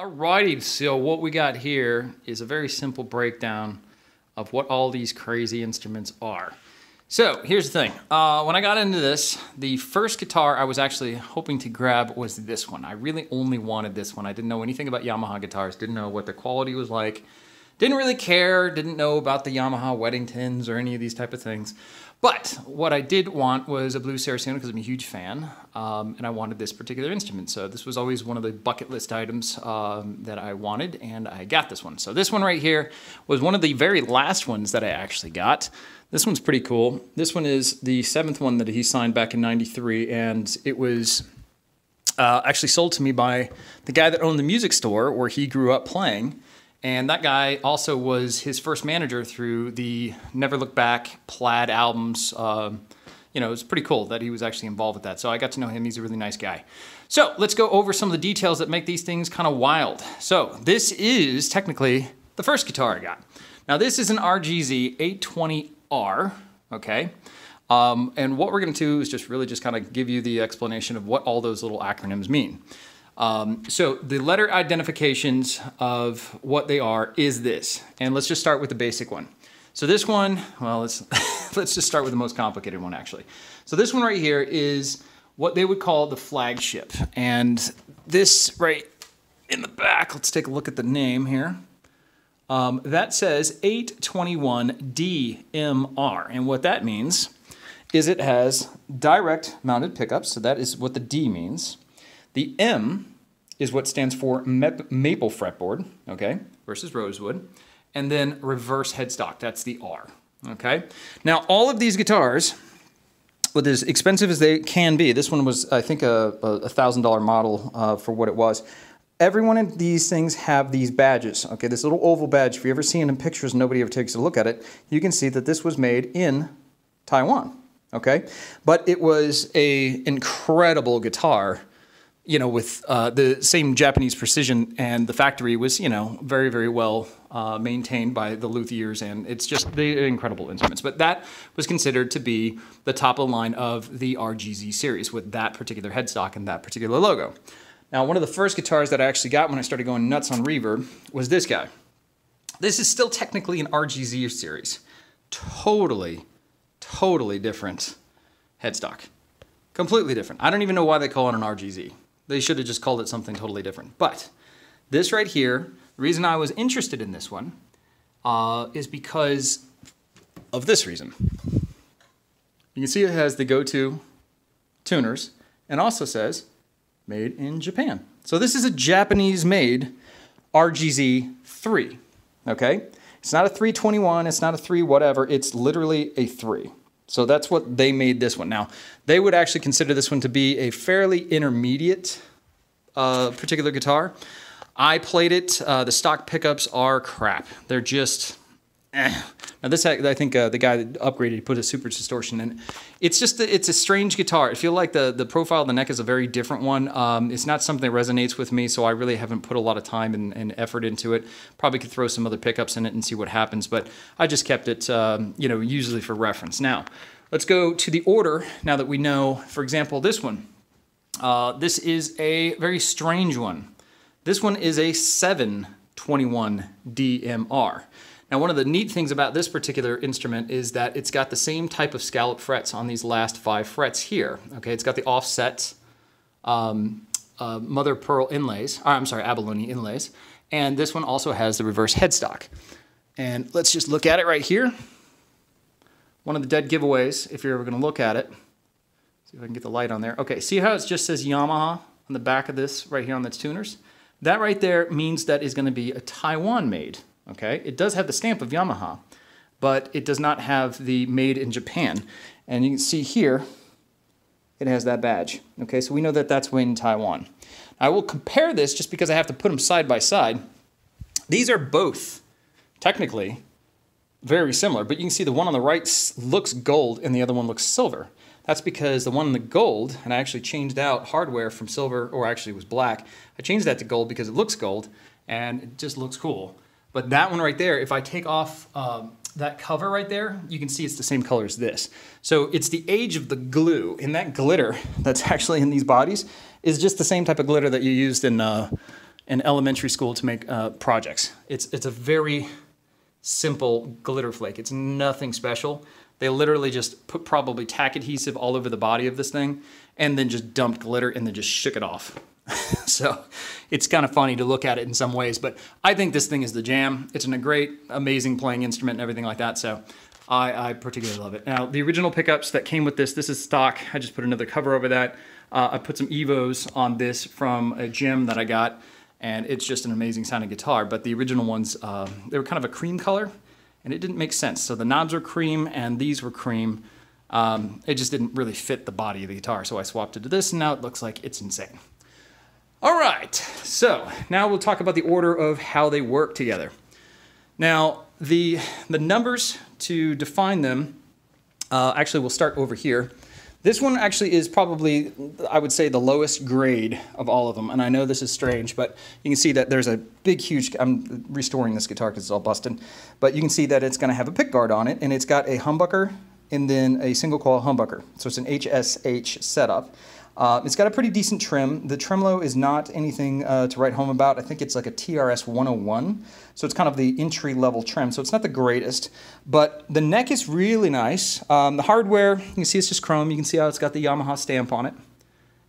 Alrighty, so what we got here is a very simple breakdown of what all these crazy instruments are. So here's the thing. Uh, when I got into this, the first guitar I was actually hoping to grab was this one. I really only wanted this one. I didn't know anything about Yamaha guitars, didn't know what the quality was like, didn't really care, didn't know about the Yamaha Weddingtons or any of these type of things. But what I did want was a blue Saraceno because I'm a huge fan, um, and I wanted this particular instrument. So this was always one of the bucket list items um, that I wanted, and I got this one. So this one right here was one of the very last ones that I actually got. This one's pretty cool. This one is the seventh one that he signed back in '93, and it was uh, actually sold to me by the guy that owned the music store where he grew up playing. And that guy also was his first manager through the Never Look Back Plaid albums. Um, you know, it was pretty cool that he was actually involved with that. So I got to know him. He's a really nice guy. So let's go over some of the details that make these things kind of wild. So this is technically the first guitar I got. Now this is an RGZ 820R, okay? Um, and what we're gonna do is just really just kind of give you the explanation of what all those little acronyms mean. Um, so the letter identifications of what they are is this. And let's just start with the basic one. So this one, well, let's, let's just start with the most complicated one actually. So this one right here is what they would call the flagship. And this right in the back, let's take a look at the name here. Um, that says 821DMR. And what that means is it has direct mounted pickups. So that is what the D means. The M is what stands for maple fretboard, okay, versus rosewood. And then reverse headstock, that's the R, okay? Now, all of these guitars, with as expensive as they can be, this one was, I think, a $1,000 model uh, for what it was. Every one of these things have these badges, okay? This little oval badge, if you ever see it in pictures nobody ever takes a look at it, you can see that this was made in Taiwan, okay? But it was a incredible guitar you know, with uh, the same Japanese precision, and the factory was, you know, very, very well uh, maintained by the luthiers, and it's just the incredible instruments. But that was considered to be the top of the line of the RGZ series with that particular headstock and that particular logo. Now, one of the first guitars that I actually got when I started going nuts on reverb was this guy. This is still technically an RGZ series. Totally, totally different headstock. Completely different. I don't even know why they call it an RGZ. They should have just called it something totally different. But this right here, the reason I was interested in this one uh, is because of this reason. You can see it has the Gotoh tuners and also says made in Japan. So this is a Japanese made RGZ 3, okay? It's not a 321, it's not a 3 whatever, it's literally a 3. So that's what they made this one. Now, they would actually consider this one to be a fairly intermediate uh, particular guitar. I played it. Uh, the stock pickups are crap. They're just. Eh. Now this, I think uh, the guy that upgraded, put a super distortion in. It's just, a, it's a strange guitar. I feel like the the profile of the neck is a very different one. Um, it's not something that resonates with me, so I really haven't put a lot of time and, and, effort into it. Probably could throw some other pickups in it and see what happens, but I just kept it, um, you know, usually for reference. Now, let's go to the order. Now that we know, for example, this one. Uh, this is a very strange one. This one is a 721 DMR. Now, one of the neat things about this particular instrument is that it's got the same type of scallop frets on these last five frets here. Okay, it's got the offset um, uh, mother pearl inlays, or I'm sorry, abalone inlays, and this one also has the reverse headstock. And let's just look at it right here. One of the dead giveaways, if you're ever going to look at it. See if I can get the light on there. Okay, see how it just says Yamaha on the back of this right here on the tuners? That right there means that is going to be a Taiwan made. Okay, it does have the stamp of Yamaha, but it does not have the made in Japan. And you can see here, it has that badge. Okay, so we know that that's made in Taiwan. I will compare this just because I have to put them side by side. These are both technically very similar, but you can see the one on the right looks gold and the other one looks silver. That's because the one in the gold, and I actually changed out hardware from silver, or actually it was black. I changed that to gold because it looks gold and it just looks cool. But that one right there, if I take off um, that cover right there, you can see it's the same color as this. So it's the age of the glue, and that glitter that's actually in these bodies is just the same type of glitter that you used in uh, in elementary school to make uh, projects. It's, it's a very simple glitter flake. It's nothing special. They literally just put probably tack adhesive all over the body of this thing and then just dumped glitter and then just shook it off. so it's kind of funny to look at it in some ways, but I think this thing is the jam. It's a great, amazing playing instrument and everything like that. So I, I, particularly love it. Now, the original pickups that came with this, this is stock. I just put another cover over that. Uh, I put some Evos on this from a gym that I got, and it's just an amazing sounding guitar. But the original ones, uh, they were kind of a cream color, and it didn't make sense. So the knobs were cream, and these were cream. Um, it just didn't really fit the body of the guitar, so I swapped it to this, and now it looks like it's insane. All right, so now we'll talk about the order of how they work together. Now, the, the numbers to define them, uh, actually we'll start over here. This one actually is probably, I would say, the lowest grade of all of them. And I know this is strange, but you can see that there's a big, huge, I'm restoring this guitar because it's all busted. But you can see that it's going to have a pickguard on it, and it's got a humbucker and then a single coil humbucker. So it's an HSH setup. Uh, it's got a pretty decent trim. The tremolo is not anything uh, to write home about. I think it's like a TRS 101. So it's kind of the entry level trim. So it's not the greatest, but the neck is really nice. Um, the hardware, you can see it's just chrome. You can see how it's got the Yamaha stamp on it.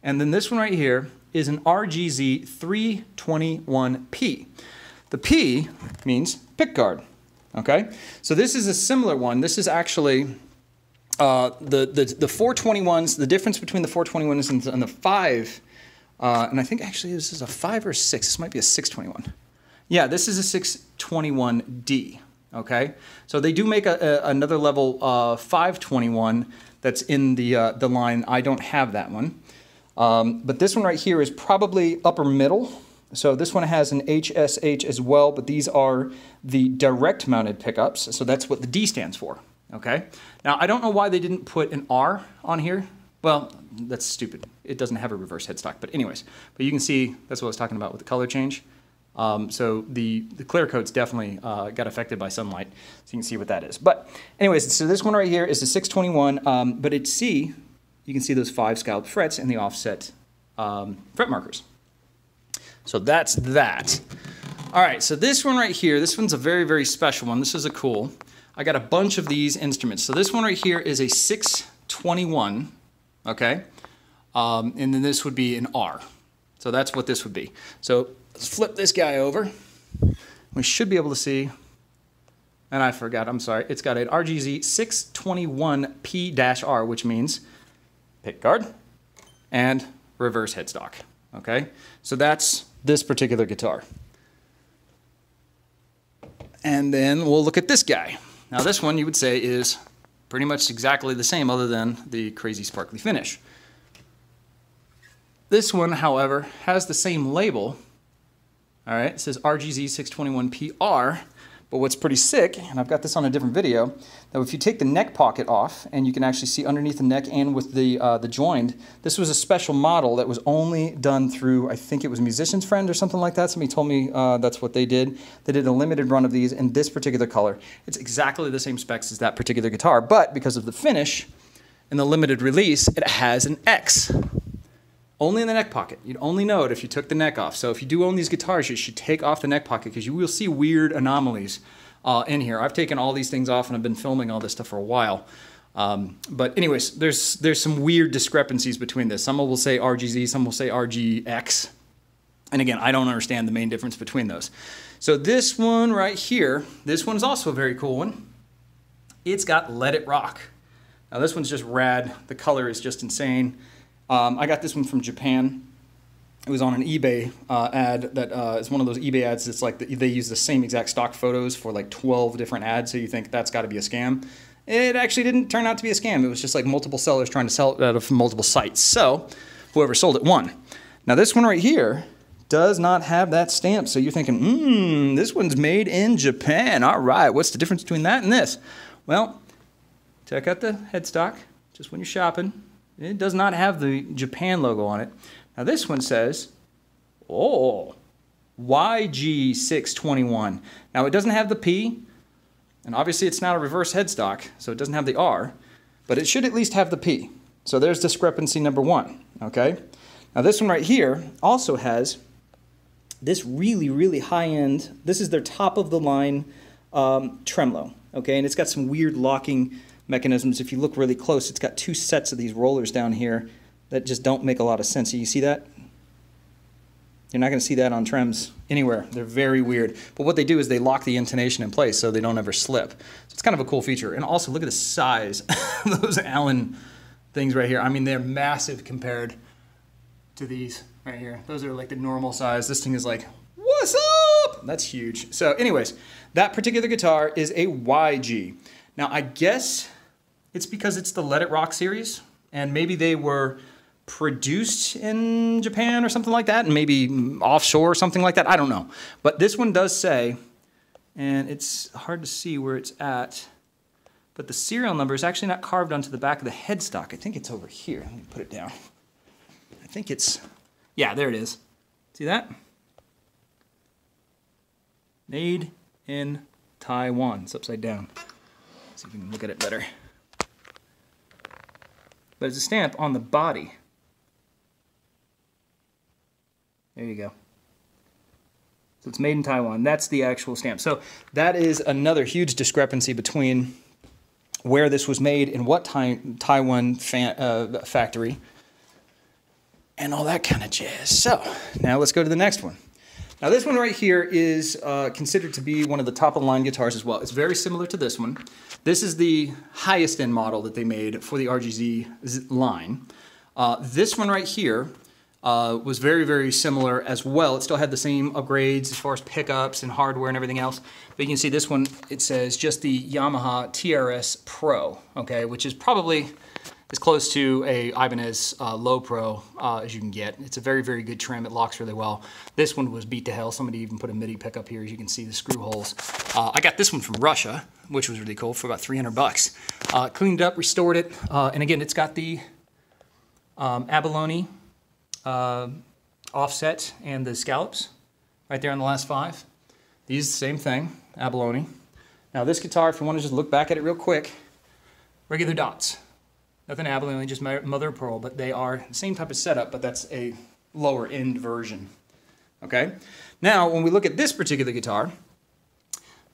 And then this one right here is an RGZ 321P. The P means pickguard. Okay, so this is a similar one. This is actually uh, the, the, the 421s, the difference between the 421s and, and the 5, uh, and I think actually this is a 5 or 6. This might be a 621. Yeah, this is a 621D. Okay, so they do make a, a, another level uh, 521 that's in the, uh, the line. I don't have that one. Um, but this one right here is probably upper middle. So this one has an HSH as well, but these are the direct mounted pickups. So that's what the D stands for okay? Now, I don't know why they didn't put an R on here. Well, that's stupid. It doesn't have a reverse headstock, but anyways. But you can see, that's what I was talking about with the color change. Um, so the, the clear coats definitely uh, got affected by sunlight, so you can see what that is. But anyways, so this one right here is a 621, um, but at C, you can see those five scalloped frets and the offset um, fret markers. So that's that. All right, so this one right here, this one's a very, very special one. This is a cool. I got a bunch of these instruments. So this one right here is a 621, okay? Um, and then this would be an R. So that's what this would be. So let's flip this guy over. We should be able to see, and I forgot, I'm sorry, it's got an RGZ 621P-R, which means pick guard and reverse headstock, okay? So that's this particular guitar. And then we'll look at this guy. Now this one you would say is pretty much exactly the same other than the crazy sparkly finish. This one, however, has the same label. All right, it says RGZ621PR, but what's pretty sick, and I've got this on a different video, that if you take the neck pocket off, and you can actually see underneath the neck and with the, uh, the joined, this was a special model that was only done through, I think it was Musician's Friend or something like that. Somebody told me uh, that's what they did. They did a limited run of these in this particular color. It's exactly the same specs as that particular guitar, but because of the finish, in the limited release, it has an X only in the neck pocket. You'd only know it if you took the neck off. So if you do own these guitars, you should take off the neck pocket because you will see weird anomalies uh, in here. I've taken all these things off and I've been filming all this stuff for a while. Um, but anyways, there's there's some weird discrepancies between this. Some will say RGZ, some will say RGX. And again, I don't understand the main difference between those. So this one right here, this one's also a very cool one. It's got Let It Rock. Now this one's just rad. The color is just insane. Um, I got this one from Japan. It was on an eBay uh, ad that uh, is one of those eBay ads that's like the, they use the same exact stock photos for like 12 different ads, so you think that's got to be a scam. It actually didn't turn out to be a scam. It was just like multiple sellers trying to sell it out of multiple sites. So whoever sold it won. Now this one right here does not have that stamp. So you're thinking, hmm, this one's made in Japan. All right, what's the difference between that and this? Well, check out the headstock, just when you're shopping. It does not have the Japan logo on it. Now this one says, oh, YG621. Now it doesn't have the P, and obviously it's not a reverse headstock, so it doesn't have the R, but it should at least have the P. So there's discrepancy number one, okay? Now this one right here also has this really, really high end, this is their top of the line um, tremolo, okay? And it's got some weird locking mechanisms. If you look really close, it's got two sets of these rollers down here that just don't make a lot of sense. You see that? You're not going to see that on trims anywhere. They're very weird. But what they do is they lock the intonation in place so they don't ever slip. So it's kind of a cool feature. And also, look at the size of those Allen things right here. I mean, they're massive compared to these right here. Those are like the normal size. This thing is like, what's up? That's huge. So anyways, that particular guitar is a YG. Now, I guess it's because it's the Let It Rock series, and maybe they were produced in Japan or something like that, and maybe offshore or something like that. I don't know. But this one does say, and it's hard to see where it's at, but the serial number is actually not carved onto the back of the headstock. I think it's over here. Let me put it down. I think it's, yeah, there it is. See that? Made in Taiwan. It's upside down. See if we can look at it better. But it's a stamp on the body. There you go. So it's made in Taiwan. That's the actual stamp. So that is another huge discrepancy between where this was made and what Taiwan uh, factory and all that kind of jazz. So now let's go to the next one. Now this one right here is uh, considered to be one of the top of the line guitars as well. It's very similar to this one. This is the highest end model that they made for the RGZ line. Uh, this one right here uh, was very, very similar as well. It still had the same upgrades as far as pickups and hardware and everything else. But you can see this one, it says just the Yamaha TRS Pro, okay, which is probably as close to a Ibanez uh, Lo-Pro uh, as you can get. It's a very, very good trim. It locks really well. This one was beat to hell. Somebody even put a MIDI pickup here, as you can see the screw holes. Uh, I got this one from Russia, which was really cool, for about 300 bucks. Uh, cleaned up, restored it, uh, and again, it's got the um, abalone uh, offset and the scallops right there on the last five. These, same thing, abalone. Now this guitar, if you want to just look back at it real quick, regular dots. Nothing abalone, just mother of pearl, but they are the same type of setup, but that's a lower end version. Okay? Now, when we look at this particular guitar,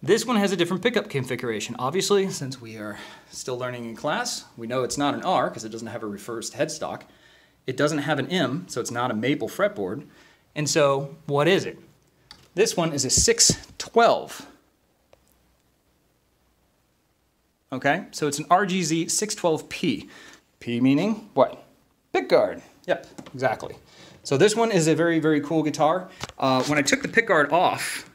this one has a different pickup configuration. Obviously, since we are still learning in class, we know it's not an R because it doesn't have a reversed headstock. It doesn't have an M, so it's not a maple fretboard. And so, what is it? This one is a 612. Okay, so it's an RGZ 612P. P meaning what? Pickguard. Yep, exactly. So this one is a very, very cool guitar. Uh, when I took the pickguard off,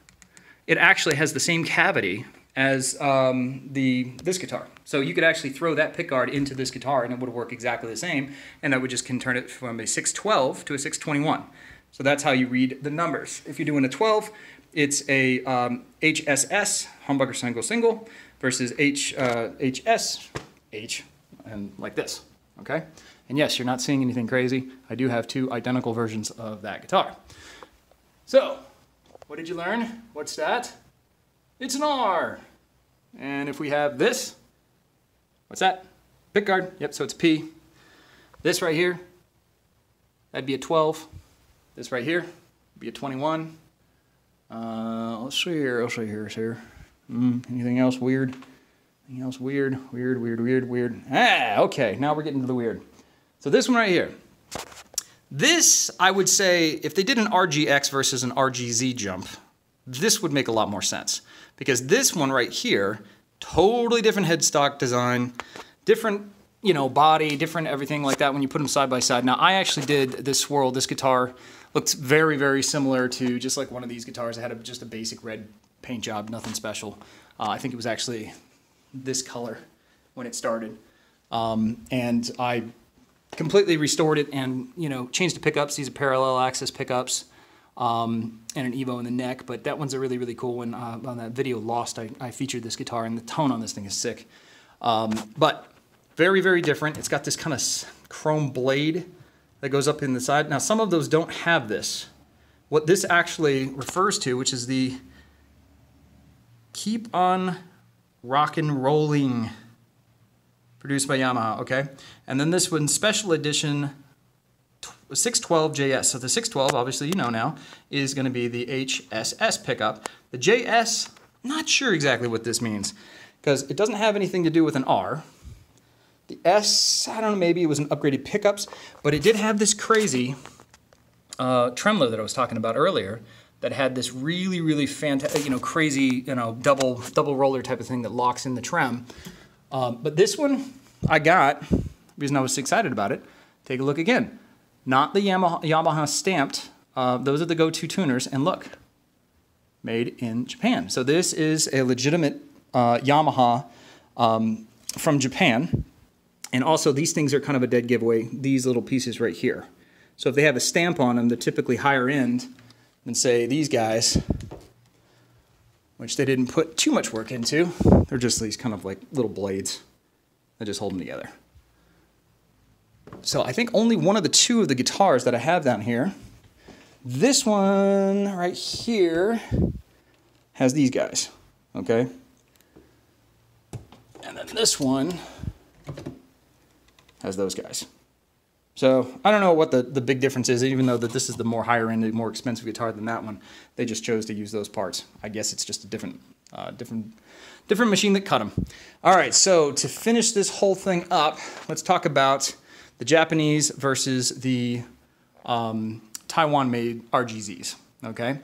it actually has the same cavity as um, the this guitar. So you could actually throw that pickguard into this guitar and it would work exactly the same, and that would just can turn it from a 612 to a 621. So that's how you read the numbers. If you're doing a 12, it's a um, HSS, humbucker single single, versus H, uh, HS, H, and like this, okay? And yes, you're not seeing anything crazy. I do have two identical versions of that guitar. So, what did you learn? What's that? It's an R. And if we have this, what's that? Pickguard. Yep, so it's P. This right here, that'd be a 12. This right here, be a 21. Uh, let's see here, let's see here, let's see here. Mm, anything else weird? Anything else weird? Weird, weird, weird, weird. Ah, okay, now we're getting to the weird. So this one right here. This, I would say, if they did an RGX versus an RGZ jump, this would make a lot more sense. Because this one right here, totally different headstock design, different you know, body, different everything like that when you put them side by side. Now, I actually did this swirl, this guitar looked very, very similar to just like one of these guitars. It had a, just a basic red paint job, nothing special. Uh, I think it was actually this color when it started. Um, and I completely restored it and, you know, changed the pickups. These are parallel axis pickups um, and an Evo in the neck. But that one's a really, really cool one. Uh, on that video Lost, I, I, featured this guitar and the tone on this thing is sick. Um, but very, very different. It's got this kind of chrome blade that goes up in the side. Now, some of those don't have this. What this actually refers to, which is the Keep on Rockin' Rolling, produced by Yamaha, okay? And then this one, special edition 612JS. So the 612, obviously you know now, is going to be the HSS pickup. The JS, not sure exactly what this means because it doesn't have anything to do with an R. The S, I don't know, maybe it was an upgraded pickups, but it did have this crazy uh, tremolo that I was talking about earlier that had this really, really fantastic, you know, crazy, you know, double double roller type of thing that locks in the trem. Um, but this one I got, reason I was excited about it, take a look again. Not the Yamaha, Yamaha stamped, uh, those are the Gotoh tuners, and look, made in Japan. So this is a legitimate uh, Yamaha um, from Japan. And also these things are kind of a dead giveaway, these little pieces right here. So if they have a stamp on them, they're typically higher end than say these guys, which they didn't put too much work into. They're just these kind of like little blades that just hold them together. So I think only one of the two of the guitars that I have down here, this one right here has these guys, okay? And then this one has those guys. So I don't know what the, the big difference is, even though that this is the more higher end, more expensive guitar than that one. They just chose to use those parts. I guess it's just a different, uh, different, different machine that cut them. All right, so to finish this whole thing up, let's talk about the Japanese versus the um, Taiwan-made RGZs. Okay,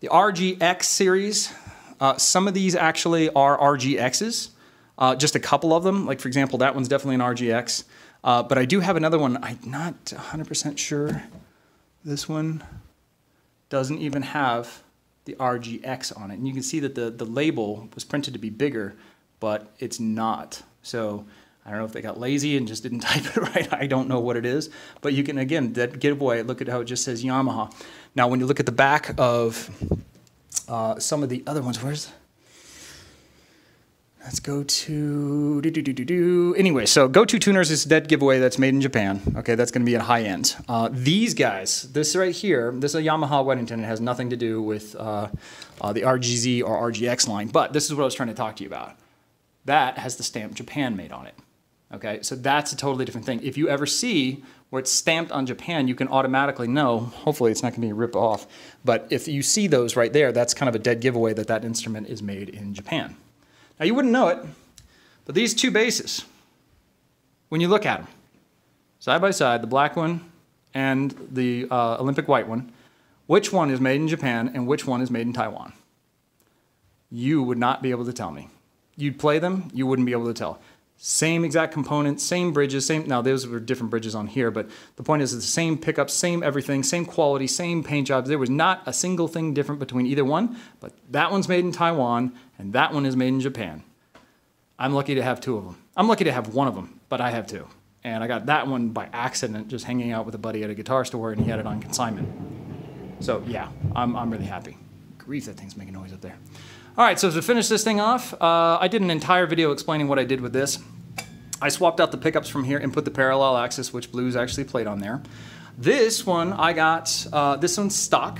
the RGX series. Uh, some of these actually are RGXs. Uh, just a couple of them. Like for example, that one's definitely an RGX. Uh, but I do have another one. I'm not 100% sure. This one doesn't even have the RGX on it. And you can see that the, the label was printed to be bigger, but it's not. So I don't know if they got lazy and just didn't type it right. I don't know what it is. But you can, again, that giveaway, look at how it just says Yamaha. Now, when you look at the back of uh, some of the other ones, where's Let's go to do do do do do. Anyway, so Gotoh Tuners is dead giveaway that's made in Japan. Okay, that's going to be at high end. Uh, these guys, this right here, this is a Yamaha Weddington. It has nothing to do with uh, uh, the RGZ or RGX line, but this is what I was trying to talk to you about. That has the stamp Japan made on it. Okay, so that's a totally different thing. If you ever see where it's stamped on Japan, you can automatically know. Hopefully, it's not going to be a rip off. But if you see those right there, that's kind of a dead giveaway that that instrument is made in Japan. Now, you wouldn't know it, but these two bases, when you look at them, side by side, the black one and the uh, Olympic white one, which one is made in Japan and which one is made in Taiwan? You would not be able to tell me. You'd play them, you wouldn't be able to tell. Same exact components, same bridges, same, now those were different bridges on here, but the point is it's the same pickups, same everything, same quality, same paint jobs. There was not a single thing different between either one, but that one's made in Taiwan and that one is made in Japan. I'm lucky to have two of them. I'm lucky to have one of them, but I have two. And I got that one by accident, just hanging out with a buddy at a guitar store, and he had it on consignment. So yeah, I'm, I'm really happy. Grief, that thing's making noise up there. All right, so to finish this thing off, uh, I did an entire video explaining what I did with this. I swapped out the pickups from here and put the parallel axis, which Blues actually played on there. This one I got, uh, this one's stock.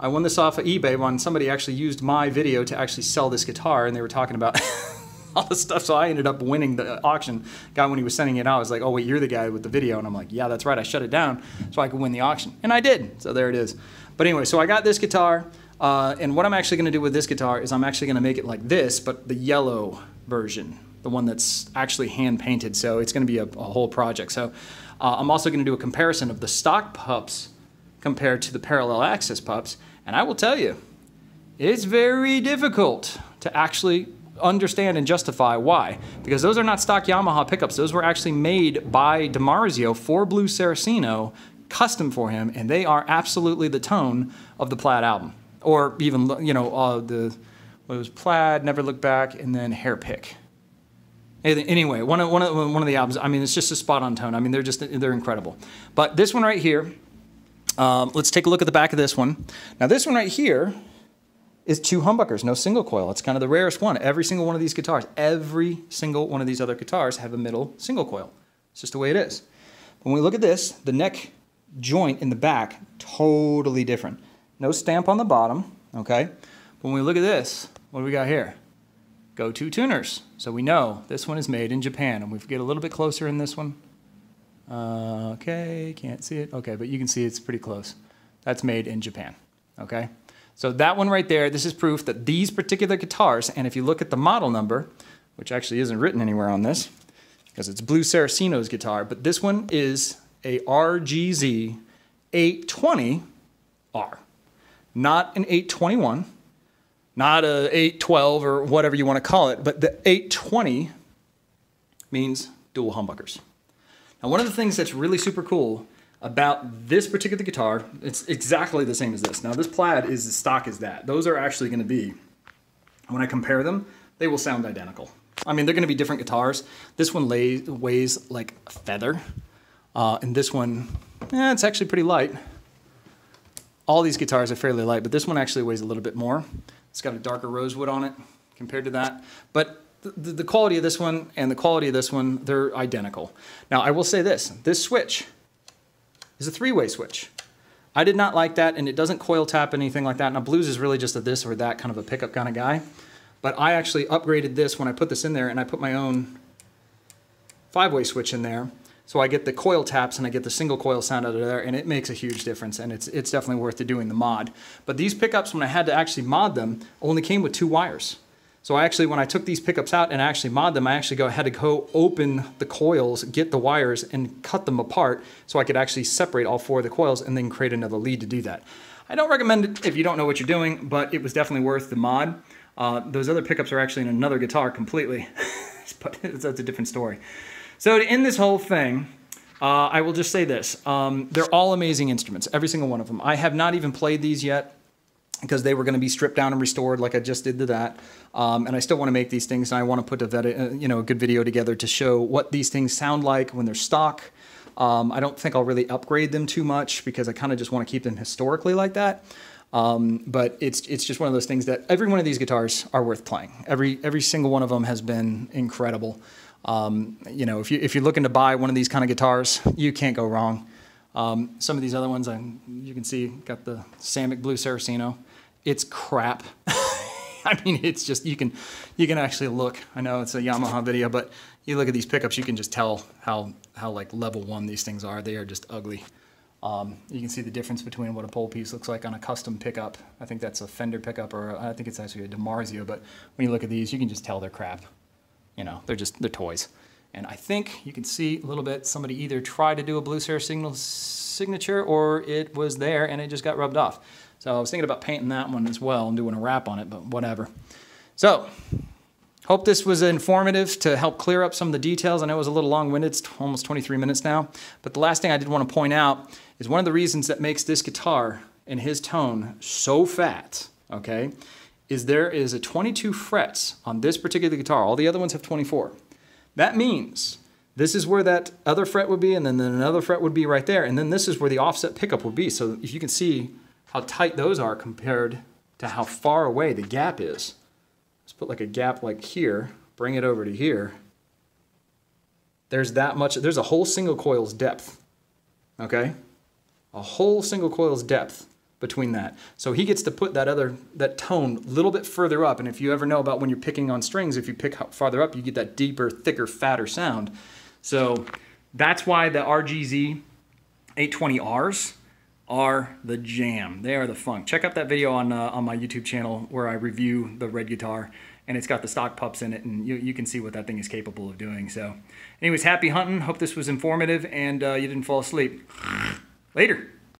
I won this off of eBay when somebody actually used my video to actually sell this guitar, and they were talking about all the stuff. So I ended up winning the auction. Guy, when he was sending it out, I was like, "Oh wait, you're the guy with the video," and I'm like, "Yeah, that's right. I shut it down so I could win the auction," and I did. So there it is. But anyway, so I got this guitar. Uh, and what I'm actually going to do with this guitar is I'm actually going to make it like this, but the yellow version, the one that's actually hand painted. So it's going to be a, a whole project. So uh, I'm also going to do a comparison of the stock pups compared to the parallel axis pups. And I will tell you, it's very difficult to actually understand and justify why. Because those are not stock Yamaha pickups. Those were actually made by DiMarzio for Blues Saraceno, custom for him, and they are absolutely the tone of the Plaid album or even you know uh, the what was Plaid, Never Look Back, and then Hair Pick. Anyway, one of, one of one of the albums. I mean, it's just a spot on tone. I mean, they're just they're incredible. But this one right here, um, let's take a look at the back of this one. Now, this one right here is two humbuckers, no single coil. It's kind of the rarest one. Every single one of these guitars, every single one of these other guitars have a middle single coil. It's just the way it is. When we look at this, the neck joint in the back, totally different. No stamp on the bottom, okay? But When we look at this, what do we got here? Gotoh tuners. So we know this one is made in Japan. And we get a little bit closer in this one. Uh, okay, can't see it. Okay, but you can see it's pretty close. That's made in Japan. Okay, so that one right there, this is proof that these particular guitars, and if you look at the model number, which actually isn't written anywhere on this, because it's Blues Saraceno's guitar, but this one is a RGZ 820R, not an 821, not a 812 or whatever you want to call it, but the 820 means dual humbuckers. Now, one of the things that's really super cool about this particular guitar, it's exactly the same as this. Now, this plaid is as stock as that. Those are actually going to be, when I compare them, they will sound identical. I mean, they're going to be different guitars. This one lays, weighs like a feather, uh, and this one, eh, it's actually pretty light. All these guitars are fairly light, but this one actually weighs a little bit more. It's got a darker rosewood on it compared to that. But the, the quality of this one and the quality of this one, they're identical. Now, I will say this, this switch is a three-way switch. I did not like that, and it doesn't coil tap anything like that. Now, Blues is really just a this or that kind of a pickup kind of guy. But I actually upgraded this when I put this in there, and I put my own five-way switch in there. So I get the coil taps and I get the single coil sound out of there, and it makes a huge difference, and it's, it's definitely worth doing the mod. But these pickups, when I had to actually mod them, only came with two wires. So I actually, when I took these pickups out and actually mod them, I actually go ahead to go open the coils, get the wires, and cut them apart so I could actually separate all four of the coils and then create another lead to do that. I don't recommend it if you don't know what you're doing, but it was definitely worth the mod. Uh, those other pickups are actually in another guitar completely, but that's a different story. So to end this whole thing, uh, I will just say this. Um, they're all amazing instruments, every single one of them. I have not even played these yet because they were going to be stripped down and restored like I just did to that. Um, and I still want to make these things, and I want to put a, uh, you know, a good video together to show what these things sound like when they're stock. Um, I don't think I'll really upgrade them too much because I kind of just want to keep them historically like that. Um, but it's it's just one of those things that every one of these guitars are worth playing. Every every single one of them has been incredible. Um, you know, if you if you're looking to buy one of these kind of guitars, you can't go wrong. Um, some of these other ones, I, you can see, got the Samick Blues Saraceno. It's crap. I mean, it's just you can you can actually look. I know it's a Yamaha video, but you look at these pickups, you can just tell how how like level one these things are. They are just ugly. Um, you can see the difference between what a pole piece looks like on a custom pickup. I think that's a Fender pickup, or I think it's actually a DiMarzio. But when you look at these, you can just tell they're crap. You know, they're just they're toys. And I think you can see a little bit. Somebody either tried to do a Blue Sarah signal signature, or it was there and it just got rubbed off. So I was thinking about painting that one as well and doing a wrap on it, but whatever. So, hope this was informative to help clear up some of the details. I know it was a little long-winded, it's almost 23 minutes now. But the last thing I did want to point out is one of the reasons that makes this guitar and his tone so fat, okay, is there is a 22 frets on this particular guitar. All the other ones have 24. That means this is where that other fret would be, and then another fret would be right there, and then this is where the offset pickup would be. So if you can see how tight those are compared to how far away the gap is. Let's put like a gap like here, bring it over to here. There's that much, there's a whole single coil's depth, okay? A whole single coil's depth between that. So he gets to put that other, that tone a little bit further up. And if you ever know about when you're picking on strings, if you pick farther up, you get that deeper, thicker, fatter sound. So that's why the RGZ 820Rs are the jam. They are the funk. Check out that video on uh, on my YouTube channel where I review the red guitar, and it's got the stock pups in it, and you, you can see what that thing is capable of doing. So, anyways, happy hunting. Hope this was informative, and uh, you didn't fall asleep. Later.